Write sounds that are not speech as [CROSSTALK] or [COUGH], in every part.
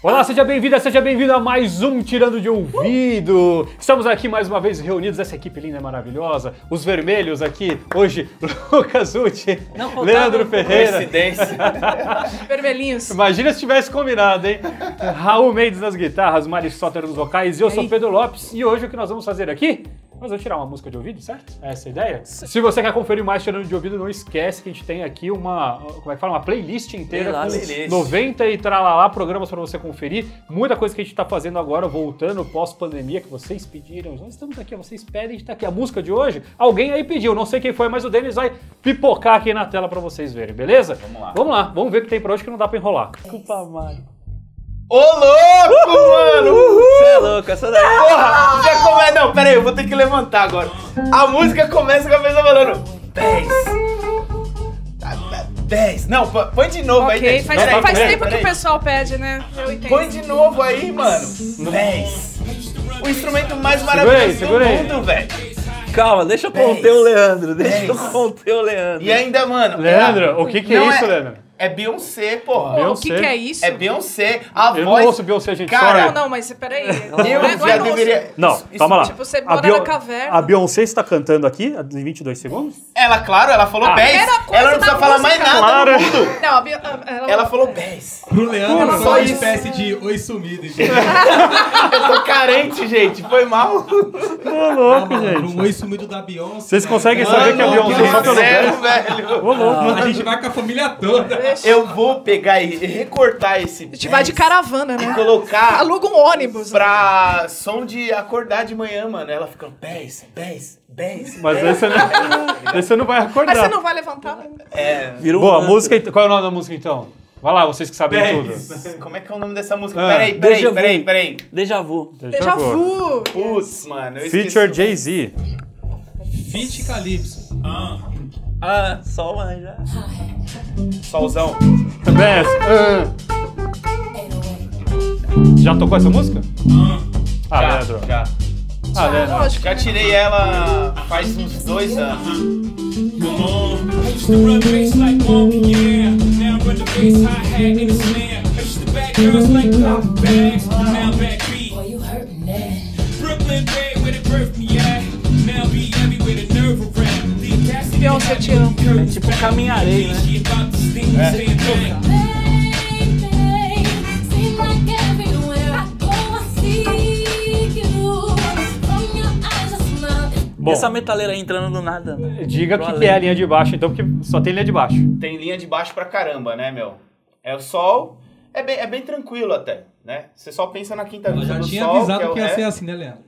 Olá, seja bem-vinda, seja bem-vindo a mais um Tirando de Ouvido. Estamos aqui mais uma vez reunidos, essa equipe linda e maravilhosa. Os vermelhos aqui, hoje, [LAUGHS] Lucas Uti, Não faltava Leandro Ferreira. Coincidência. [LAUGHS] Vermelhinhos. Imagina se tivesse combinado, hein? Raul Mendes nas guitarras, Mari Soter nos vocais e eu sou? Pedro Lopes. E hoje o que nós vamos fazer aqui? Nós vamos tirar uma música de ouvido, certo? Essa é a ideia? Se você quer conferir mais tirando de ouvido, não esquece que a gente tem aqui uma, como é que fala, uma playlist inteira Playlist. com Playlist. 90 e tralalá programas para você conferir. Muita coisa que a gente tá fazendo agora, voltando pós-pandemia, que vocês pediram. Nós estamos aqui, vocês pedem, a gente tá aqui. A música de hoje, alguém aí pediu, não sei quem foi, mas o Denis vai pipocar aqui na tela para vocês verem, beleza? Vamos lá. Vamos lá, vamos ver o que tem pra hoje que não dá pra enrolar. Desculpa, Mário. Ô, louco, mano! Você é louco, essa daí. Porra! Já começa. Não, pera aí, eu vou ter que levantar agora. A música começa com a pessoa falando 10. 10. Não, pô- põe de novo aí, Ok, Tete. faz, Pera aí, faz tempo que o pessoal pede, né? Eu entendo. Põe de novo aí, mano. 10. O instrumento mais aí, maravilhoso segura do aí. mundo, velho. Calma, deixa eu conter o Leandro. Deixa eu conter o Leandro. E ainda, mano. Leandro, é- o que que é não isso, Leandro? É Beyoncé, porra. Pô, o que, Beyoncé. que é isso? É Beyoncé. A Eu não voz. ouço Beyoncé, gente, Cara, sorry. Não, não, mas peraí. Eu Não é- não já é deveria. Não, isso- calma lá. Tipo, você A mora Bio- na caverna. A Beyoncé está cantando aqui em 22 segundos? Ela, claro, ela falou Ah. 10. Era coisa Ela não precisa falar música. mais nada Claro. no mundo. Não, a Bio- a- ela, Ela falou 10. Pro Leandro Ela foi só uma isso. espécie de oi sumido, entendeu? [LAUGHS] Eu tô carente, gente. Foi mal. Ô, louco, Mano, gente. Um oi sumido da Beyoncé. Vocês né? conseguem saber que a não, Beyoncé só pelo velho. Ô, louco. A gente vai com a família toda. Eu vou pegar e recortar esse. A gente vai de 10 caravana, E né? colocar Aluga um ônibus. pra som de acordar de manhã, mano. Ela fica 10, 10, 10. Mas aí você não, [LAUGHS] você não vai acordar. Mas você não vai levantar? né? É. Virou Boa, um música. Qual é o nome da música então? Vai lá, vocês que sabem tudo. 10. Como é que é o nome dessa música? Ah, peraí, peraí, Deja vu. peraí, peraí. Déjà vu. Déjà vu. Putz, mano. Feature Jay-Z. Fit Calypso. Ah, só manja. Solzão. Best. Ah. Já tocou essa música? Ah, já, Leandro. já. Ah, Leandro. Lógico. Já tirei ela faz uns dois anos. Used to rub bass like monkey, Te amo. É tipo caminharei, né? Bom, Essa metaleira aí entrando do nada. né? diga o que, que além. é a linha de baixo, então, porque só tem linha de baixo. Tem linha de baixo pra caramba, né, meu? É o sol. É bem, é bem tranquilo até, né? Você só pensa na quinta Ela vista já do tinha sol, avisado que é o que ia ser assim, né, Leandro?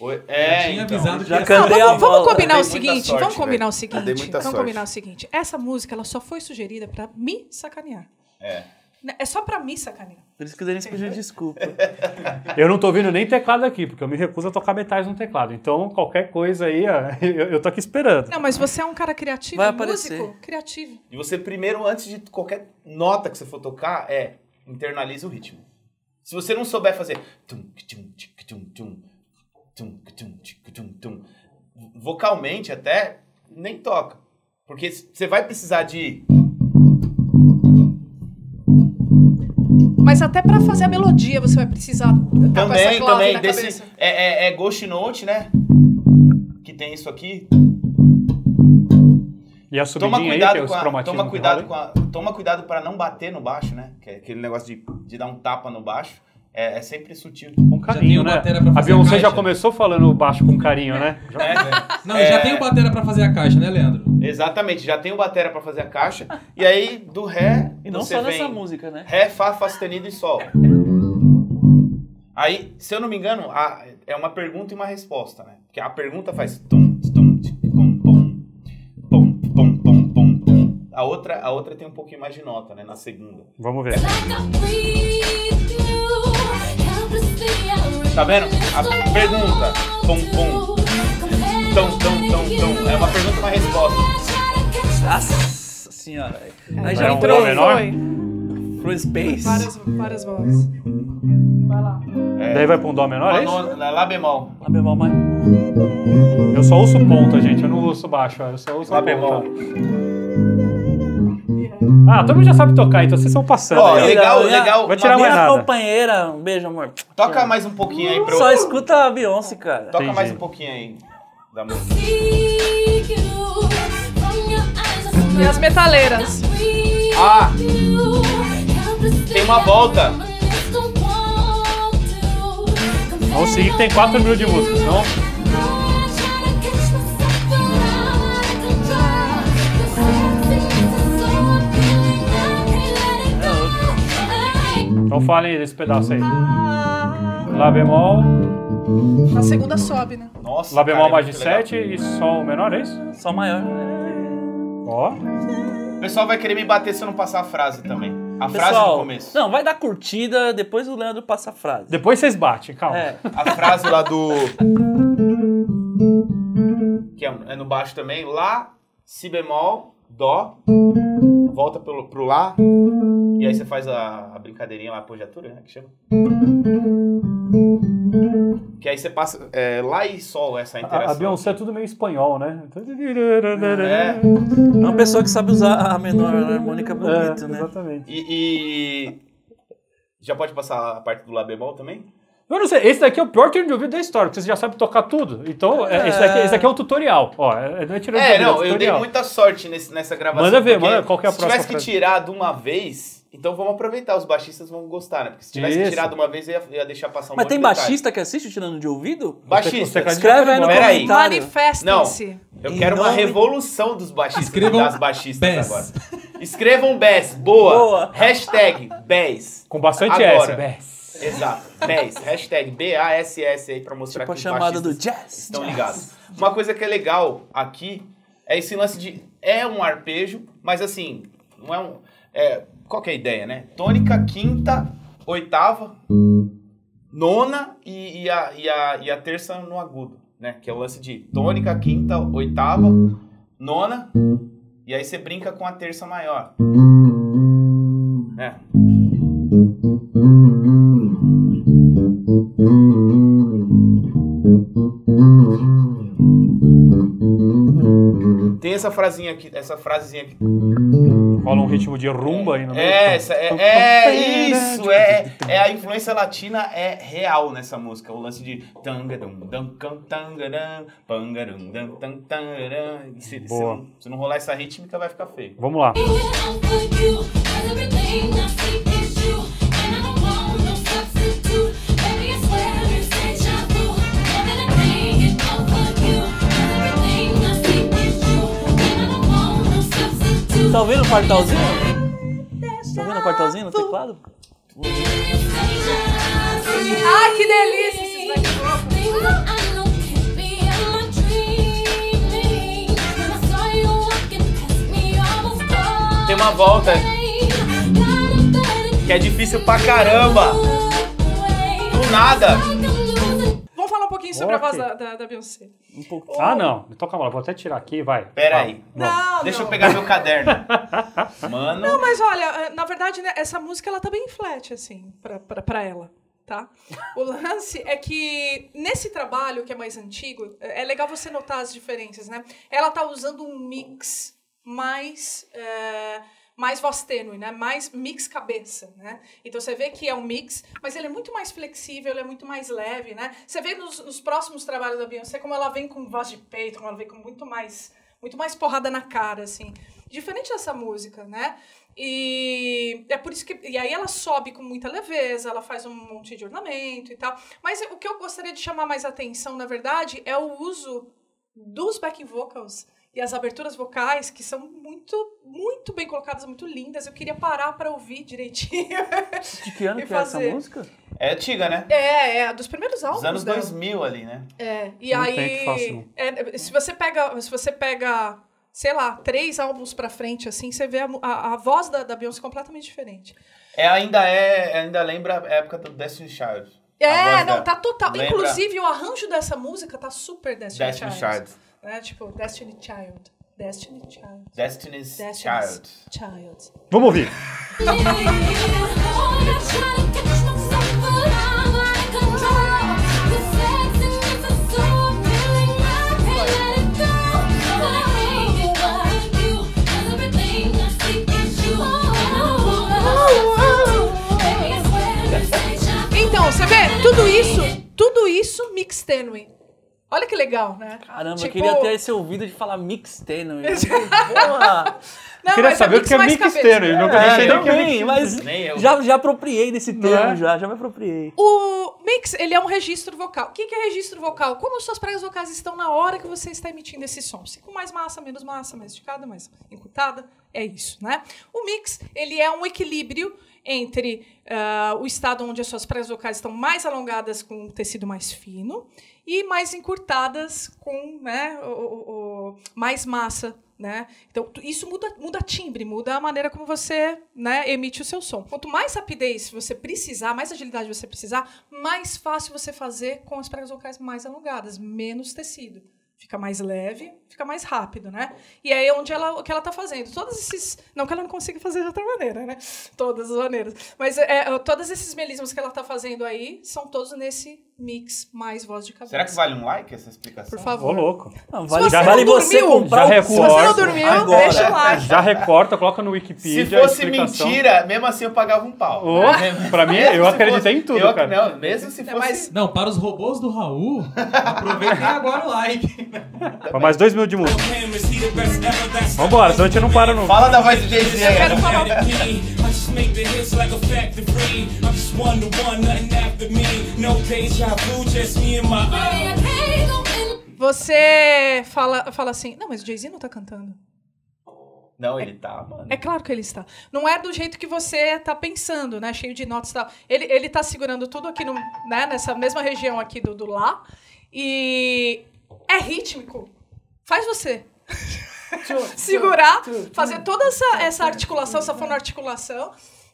Oi- Já É, tinha então. avisado que Já Não, a vamos, vamos combinar o seguinte, sorte, vamos combinar o seguinte, vamos sorte. combinar o seguinte. Essa música, ela só foi sugerida pra me sacanear. É. É só pra me sacanear. Por isso que o Denis pediu [LAUGHS] desculpa. Eu não tô ouvindo nem teclado aqui, porque eu me recuso a tocar metais no teclado. Então, qualquer coisa aí, [LAUGHS] eu, eu tô aqui esperando. Não, mas você é um cara criativo, Vai músico, aparecer. criativo. E você primeiro, antes de qualquer nota que você for tocar, é internaliza o ritmo. Se você não souber fazer tum, tum, tic, tum, tum, tum, tum, tum, tum, vocalmente até nem toca. Porque você vai precisar de Mas até pra fazer a melodia você vai precisar essa também, também na desse é, é, é Ghost Note, né? Que tem isso aqui. E a Toma subidinha aí, que é cuidado os com a, toma cuidado com a, toma cuidado para não bater no baixo, né? Que é aquele negócio de, de dar um tapa no baixo. É, é sempre sutil. Com Já carinho, né? A Beyoncé já começou falando baixo com carinho, né? [LAUGHS] Já- É, Não, já tem o batera pra fazer a caixa, né, Leandro? exatamente, já tem o batera para fazer a caixa. E aí, do Ré, E não você só vem nessa música, né? Ré, Fá, Fá sustenido e Sol. Aí, se eu não me engano, a- é uma pergunta e uma resposta, né? Porque a pergunta faz tum, tum, A outra, a outra tem um pouquinho mais de nota, né? Na segunda. Vamos ver. Tá vendo? A pergunta, pum, pum, tum, tum, tum, tum. É uma pergunta e uma resposta. Nossa senhora. Aí já Vai um entrou dó menor? Pro Space. Várias, várias vozes. Vai lá. É, Daí vai pra um dó menor, é isso? nona- Lá bemol. Lá bemol mais. Eu só ouço ponta, gente. Eu não ouço baixo, eu só ouço Lá ponta. bemol. Ah, todo mundo já sabe tocar, então vocês estão passando. Ó, aí, ó. legal, Minha- legal. Vai tirar uma- mais Minha nada. companheira, um beijo, amor. Toca mais um pouquinho aí pra eu... Só escuta a Beyoncé, cara. Toca Entendi. mais um pouquinho aí da música. E as metaleiras. Ah, tem uma volta. Vamos seguir que tem 4 minutos de música, senão... Então falem desse pedaço aí. Lá bemol, Na segunda sobe, né? Nossa, Lá bemol cara, é mais de muito legal. 7 e Sol menor, é isso? Só maior. Ó. O pessoal vai querer me bater se eu não passar a frase também. A frase Pessoal, do começo. Não, vai dar curtida, depois o Leandro passa a frase. Depois vocês batem, calma. É. A frase lá do. Que é, é no baixo também. Lá, Si bemol, Dó. Volta pro, pro Lá. E aí você faz a, a brincadeirinha lá, a apogiatura, né? Que chama. Que aí você passa é, Lá e Sol, essa A, interação. a Beyoncé é tudo meio espanhol, né? É, É uma pessoa que sabe usar a menor harmônica bonito, É, né? Exatamente. e, e- Já pode passar a parte do Lá bemol também? Eu não sei, esse daqui é o pior treino de ouvido da história, porque você já sabe tocar tudo. Então, é, esse, daqui, esse daqui é um tutorial. Ó, é, não é tirando de É, ouvido, não, é eu dei muita sorte nesse- nessa gravação. Manda ver, manda, qual que é a Se próxima tivesse que frase? tirar de uma vez, então vamos aproveitar, os baixistas vão gostar, né? Porque se tivesse que Isso. tirar de uma vez, eu ia, ia deixar passar um Mas tem baixista que assiste tirando de ouvido? Baixista. Você- você Escreve aí no Pera comentário. Manifestem-se. Eu quero uma revolução dos baixistas Escrevam das baixistas Bess. agora. Escrevam Bess, boa. Boa. Hashtag Bess. Com bastante Agora. S, Bess. Exato, Bess. Hashtag B-A-S-S aí pra mostrar Tipo a que os chamada do jazz. estão jazz. ligados. Uma coisa que é legal aqui é esse lance de. É um arpejo, mas assim, não é um. É, qual que é a ideia, né? Tônica, quinta, oitava, nona e, e a, e, a, e a terça no agudo, né? Que é o lance de tônica, quinta, oitava, nona, e aí você brinca com a terça maior. É. Tem essa frasinha aqui, essa frasezinha aqui. Rola um ritmo de rumba aí no meio. É, essa, é, é isso, é, é a influência latina é real nessa música, o lance de tangadum, dam, cam, tangadam, pangarum, tangadam. E Se, se, Boa. não, se não rolar essa rítmica vai ficar feio. Vamos lá. Tá ouvindo o quartalzinho? Tá ouvindo o quartalzinho no teclado? Ai, que delícia esses. Tem uma volta que é difícil pra caramba. Do nada. Vamos falar um pouquinho sobre a Ok. voz da, da, da Beyoncé. Um pouco. Ah, não. Então calma lá, vou até tirar aqui, vai. Pera Fala. aí. Não, Deixa não. eu pegar meu caderno. [LAUGHS] Mano. Não, mas olha, eh, na verdade, né, essa música ela tá bem flat, assim, pra, pra, pra ela, tá? O lance é que nesse trabalho, que é mais antigo, é é legal você notar as diferenças, né? Ela tá usando um mix mais. eh, mais voz tênue, né? Mais mix cabeça, né? Então você vê que é um mix, mas ele é muito mais flexível, ele é muito mais leve, né? Você vê nos, nos próximos trabalhos da Beyoncé como ela vem com voz de peito, como ela vem com muito mais muito mais porrada na cara, assim. Diferente dessa música, né? E é por isso que. E aí ela sobe com muita leveza, ela faz um monte de ornamento e tal. Mas o que eu gostaria de chamar mais atenção, na verdade, é o uso dos backing vocals e as aberturas vocais, que são muito, muito bem colocadas, muito lindas. Eu queria parar para ouvir direitinho. [LAUGHS] De que ano [LAUGHS] que é essa música? É antiga, né? é, é, dos primeiros álbuns. Dos anos dela. 2000 ali, né? É, e Não aí. é, se você pega, se você pega, sei lá, três álbuns pra frente, assim, você vê a, a, a voz da, da Beyoncé completamente diferente. É, ainda é, ainda lembra a época do Destiny Child. É, não, da- tá total. lembra Inclusive, o arranjo dessa música tá super Destiny, Destiny Child. Child né? Tipo, Destiny Child. Destiny Child. Destiny's, Destiny's Child. Child. Vamos ouvir. Então, você vê? Tudo isso, tudo isso me extenue. Olha que legal, né? Caramba, Tipo- eu queria ter esse ouvido de falar mix tênue. [LAUGHS] Porra! Não, Queria mas saber o que é mais mix cabeça. tênue. Nunca É, nem o que é também, mix mas Nem eu. já, já apropriei desse Não termo, é? já, já me apropriei. O mix, ele é um registro vocal. O que que é registro vocal? Como as suas pregas vocais estão na hora que você está emitindo esse som. Se com mais massa, menos massa, mais esticada, mais encurtada, é isso, né? O mix, ele é um equilíbrio entre ah, o estado onde as suas pregas vocais estão mais alongadas com tecido mais fino e mais encurtadas com né, o- o- o- mais massa né? Então, isso muda, muda timbre, muda a maneira como você né, emite o seu som. Quanto mais rapidez você precisar, mais agilidade você precisar, mais fácil você fazer com as pregas vocais mais alongadas, menos tecido. Fica mais leve, fica mais rápido, né? E aí é onde ela, o que ela tá fazendo. Todos esses. Não que ela não consiga fazer de outra maneira, né? Todas as maneiras. Mas é, é, todos esses melismos que ela tá fazendo aí são todos nesse mix mais voz de cabeça. Será que vale um like essa explicação? Por Ô, favor. louco. Não, Se vale, você vale não você dormiu, comprar já o Se você não dormiu, agora. deixa o like. [LAUGHS] Já recorta, coloca no Se Wikipedia a fosse mentira, mesmo assim eu pagava um pau. Ô, [LAUGHS] pra mim, eu se acreditei fosse- em tudo, eu- cara. Não, mesmo se É, fosse... mas- Não, para os robôs do Raul, aproveitem [LAUGHS] agora o like. Pra mais dois minutos de música. Vambora, senão a gente não para no. Fala da voz do Jay-Z Eu quero falar. Just make the hits like a factory. I'm just one to one, nothing after me. No deja vu, just me and my own. Você fala, fala assim, não, mas o Jay-Z não tá cantando. Não, ele tá, mano. É claro que ele está. Não é do jeito que você tá pensando, né? Cheio de notas e tal. Ele, ele tá segurando tudo aqui no, né? nessa mesma região aqui do, do Lá. E é rítmico. Faz você. [LAUGHS] Segurar, fazer toda essa, essa articulação, essa fonoarticulação.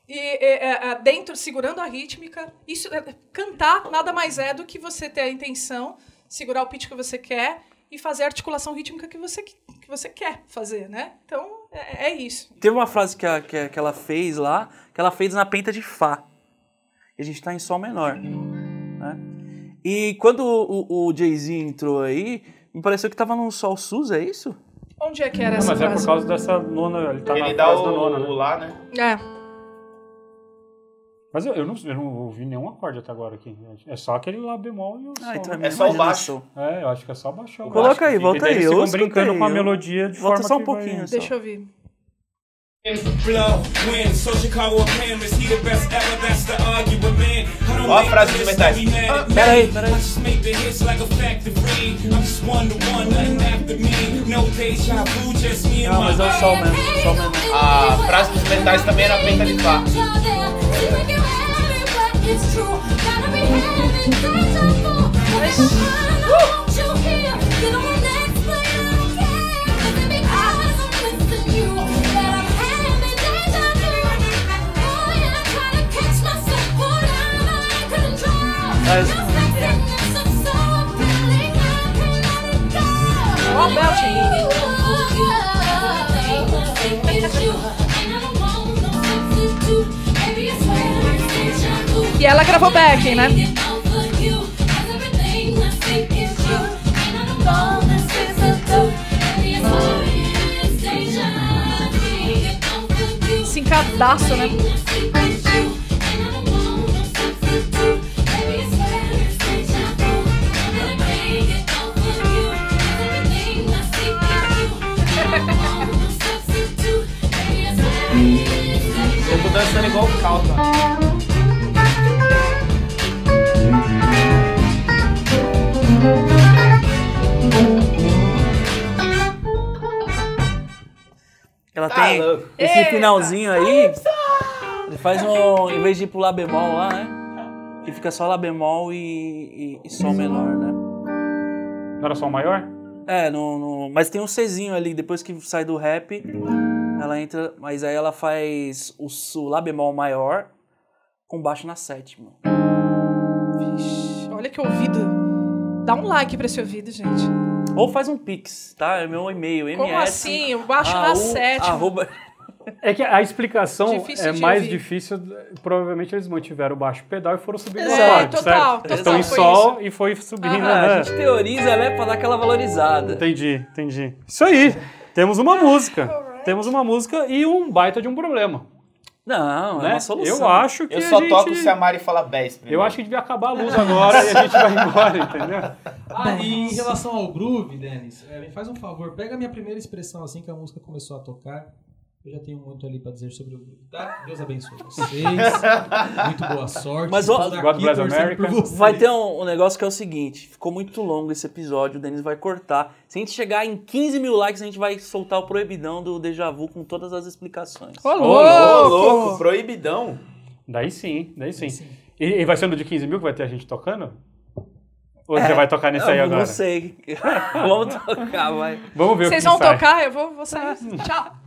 E é, é, é, dentro, segurando a rítmica. Isso, é, cantar nada mais é do que você ter a intenção, segurar o pitch que você quer e fazer a articulação rítmica que você, que você quer fazer, né? Então, é, é isso. Teve uma frase que, a- que, que ela fez lá, que ela fez na penta de Fá. E a gente tá em Sol menor. Né? E quando o, o- o Jay-Z entrou aí, me pareceu que tava num Sol Sus, é isso? Onde é que era Não, essa mas é por frase? causa dessa nona. Ele tá Ele na dá frase o, da nona, né? lá, né? É. Mas eu, eu, não, eu não ouvi nenhum acorde até agora aqui. É só aquele lá bemol e o Ah, sol. então é, né? minha É só o imaginação. É, eu acho que é só baixar o Coloca baixo aí, que fica, volta aí, Eles eu ficam brincando com a melodia de Volta forma só um que vai- pouquinho. Deixa eu ouvir. Blow, wind, so Chicago or Paris, he the best ever, that's the argument, Ó a frase the dos hits metais. to be mad at me. Pera aí, pera aí. Não, mas é o Sol mesmo, Sol mesmo. A frase dos metais também era penta de Belting. E ela gravou backing, né? Cincadaço, né? Igual o. Ela Tá tem louco. esse Eita. finalzinho aí. Ele faz um. Em vez de ir pro Lá bemol lá, né? Que fica só Lá bemol e, e, e Sol menor, né? Não era o maior? É, no, no- mas tem um Czinho ali, depois que sai do rap, ela entra. Mas aí ela faz o, su- Lá bemol maior com baixo na sétima. Vixe, olha que ouvido. Dá um like pra esse ouvido, gente. Ou faz um pix, tá? É meu e-mail, ms. Como assim? Eu baixo na sétima. arroba- É que a explicação Difícil é mais ouvir. difícil. Provavelmente eles mantiveram o baixo pedal e foram subindo É, no acorde, total, certo? total, Estão em sol e foi subindo. Ah, né? a gente teoriza, né, pra dar aquela valorizada. Entendi, entendi. Isso aí. Temos uma música. [LAUGHS] Temos uma música e um baita de um problema. Não, é né? uma solução. Eu acho que Eu a só gente... toco se a Mari falar Bass primeiro. Eu acho que devia acabar a luz agora e a gente vai embora, entendeu? Ah, e em relação ao groove, Denis, é, me faz um favor, pega a minha primeira expressão assim que a música começou a tocar. Eu já tenho muito ali pra dizer sobre o groove, tá? Deus abençoe [LAUGHS] vocês. muito boa sorte. Mas, ó, God bless America. Vai ter um, um negócio que é o seguinte: ficou muito longo esse episódio, o Denis vai cortar. Se a gente chegar em 15 mil likes, a gente vai soltar o proibidão do Deja Vu com todas as explicações. Ô, Ô, louco! proibidão. Daí sim, daí sim. E, e vai ser no de 15 mil que vai ter a gente tocando? Ou você vai tocar nesse Eu aí agora? Não sei. [LAUGHS] Vamos tocar, vai. Vamos ver Vocês o que vão sai. tocar? Eu vou, vou sair. [LAUGHS] Tchau.